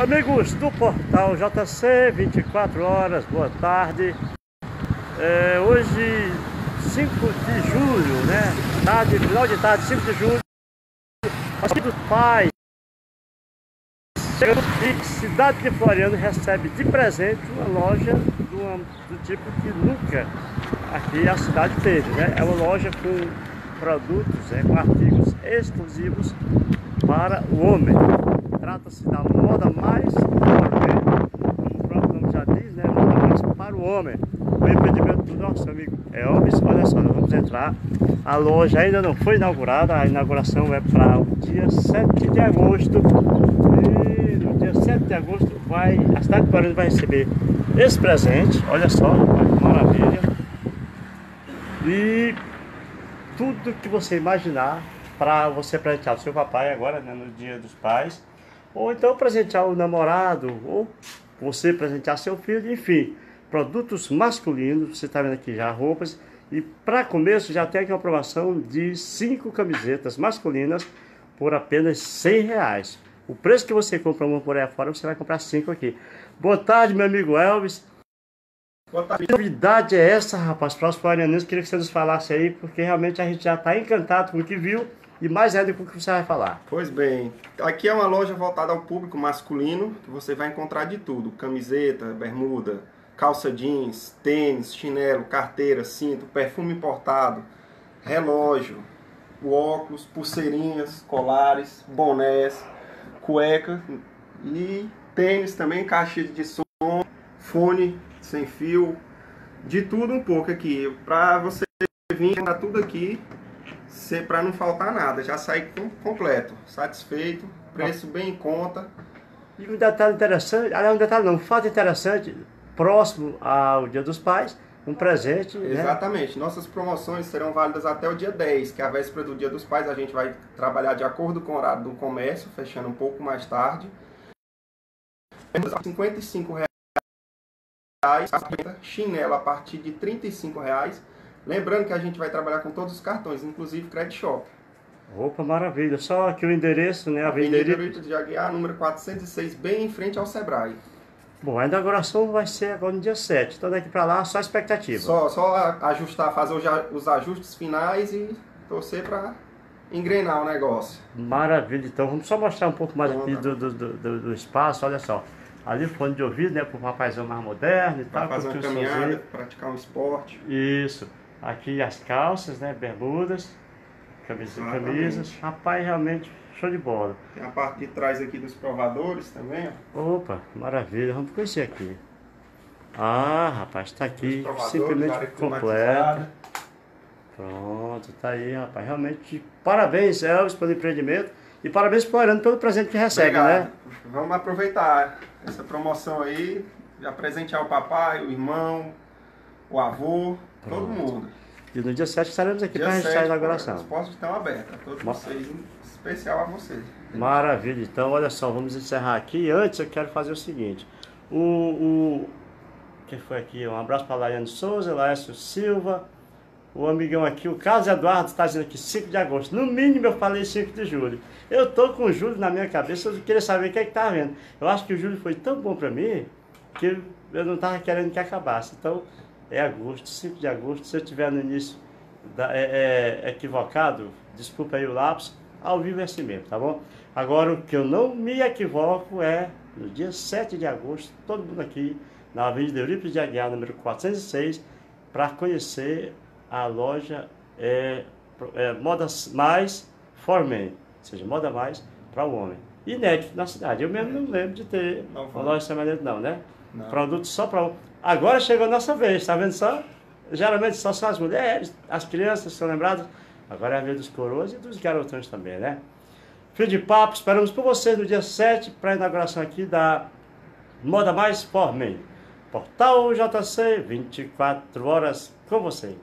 Amigos do portal JC, 24 horas, boa tarde. É, hoje, 5 de julho, né? Tarde, final de tarde, 5 de julho. Dos pais. Cidade de Floriano recebe de presente uma loja do, do tipo que nunca aqui a cidade teve, né? É uma loja com produtos, é, com artigos exclusivos para o homem. Trata-se da moda mais como o próprio nome já diz, né? Moda mais para o homem. O empreendimento do nosso amigo Elvis, olha só, nós vamos entrar. A loja ainda não foi inaugurada, a inauguração é para o dia 7 de agosto. E no dia 7 de agosto vai, a cidade de Guarani vai receber esse presente, olha só, que maravilha. E tudo que você imaginar para você presentear o seu papai agora, né, no dia dos pais, ou então presentear o namorado, ou você presentear seu filho, enfim, produtos masculinos, você está vendo aqui já roupas, e para começo já tem aqui uma promoção de cinco camisetas masculinas por apenas 100 reais. O preço que você compra uma por aí fora, você vai comprar cinco aqui. Boa tarde, meu amigo Elvis. Boa tarde. Que novidade é essa, rapaz, para os florianos? Queria que você nos falasse aí, porque realmente a gente já está encantado com o que viu e mais ainda com o que você vai falar. Pois bem, aqui é uma loja voltada ao público masculino, que você vai encontrar de tudo: camiseta, bermuda, calça jeans, tênis, chinelo, carteira, cinto, perfume importado, relógio, óculos, pulseirinhas, colares, bonés, cueca e tênis também, caixa de som, fone sem fio, de tudo um pouco aqui. Para você vir, tá tudo aqui para não faltar nada. Já sai completo, satisfeito, preço bem em conta. E um detalhe interessante, aliás, um detalhe não, um fato interessante, próximo ao Dia dos Pais, um presente. Né? Exatamente. Né? Nossas promoções serão válidas até o dia 10, que é a véspera do Dia dos Pais. A gente vai trabalhar de acordo com o horário do comércio, fechando um pouco mais tarde. 55 reais, chinelo a partir de R$ reais Lembrando que a gente vai trabalhar com todos os cartões, inclusive Credit Shop. Opa, maravilha. Só aqui o endereço, né? Avenida Avenida de Aguiar, número 406, bem em frente ao Sebrae. Bom, a inauguração vai ser agora no dia 7. Então daqui para lá, só expectativa. Só, só ajustar, fazer os ajustes finais e torcer para engrenar o negócio. Maravilha. Então vamos só mostrar um pouco mais aqui do, do, do, do espaço. Olha só. Ali fone de ouvido, né? Para o rapazão mais moderno e tal. Para fazer uma caminhada, praticar um esporte. Isso. Aqui as calças, né? Bermudas, camisas, camisas. Rapaz, realmente show de bola. Tem a parte de trás aqui dos provadores também, ó. Opa, maravilha. Vamos conhecer aqui. Ah, rapaz, está aqui simplesmente completo. Pronto, tá aí, rapaz. Realmente, parabéns, Elvis, pelo empreendimento. E parabéns pro Arano pelo presente que recebe, Obrigado. né? Vamos aproveitar essa promoção aí, já presentear o papai, o irmão, o avô, Todo mundo. E no dia 7 estaremos aqui para registrar a inauguração. As portas estão abertas, todos vocês, em especial a vocês. Maravilha. Então, olha só, vamos encerrar aqui. Antes, eu quero fazer o seguinte. O, o quem foi aqui? Um abraço para a Laiane Souza, Laércio Silva, o amigão aqui, o Carlos Eduardo está dizendo aqui 5 de agosto. No mínimo eu falei 5 de julho. Eu tô com o Júlio na minha cabeça, eu queria saber o que é que tá vendo. Eu acho que o Júlio foi tão bom para mim que eu não estava querendo que acabasse. Então, é agosto, 5 de agosto. Se eu estiver no início da, é, é, equivocado, desculpa aí o lápis, ao vivo é assim mesmo, tá bom? Agora, o que eu não me equivoco é no dia 7 de agosto, todo mundo aqui na Avenida Eurípides de Aguiar, número 406, para conhecer a loja é, é, Moda Mais for Men, ou seja, Moda Mais para o homem. Inédito na cidade. Eu mesmo não lembro de ter não, uma loja semelhante, não, né? Não. Produto só para Agora chegou a nossa vez, tá vendo só? Geralmente só são as mulheres, as crianças são lembradas. Agora é a vez dos coroas e dos garotões também, né? Fim de papo, esperamos por vocês no dia 7 para a inauguração aqui da Moda Mais For Me. Portal JC, 24 horas com você.